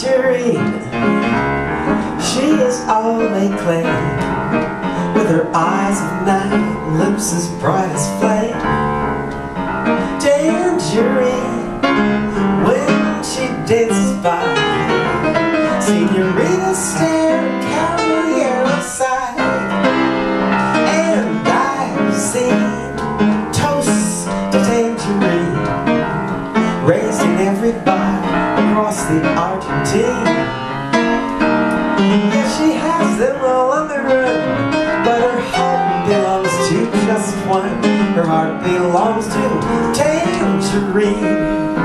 tangerine. She is all they claim With her eyes of night Lips as bright as flame. Tangerine. When she dances by Senorita stare Caballero side And I've seen Toast to tangerine Raised in every bar. across the Argentine she has them all on the run But her heart belongs to just one. Her heart belongs to Tangerine